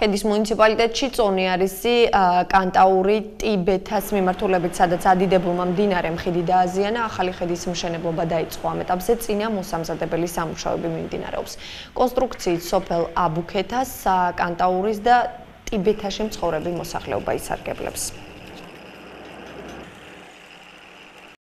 ქედის მუნიციპალიტეტში წონი არის კანტაური ტიბეთას მიმართულებით, სადაც ადიდებულმა მდინარემ ხიდი დააზიანა, ახალი ხედის მშენებლობა დაიწყო ამ ეტაპზე წინა მოსამზადებელი სამუშაოები მიმდინარეობს. კონსტრუქციით სოფელ აბუქეთას კანტაურის და ტიბეთაში მცხოვრები მოსახლეობა ისარგებლებს.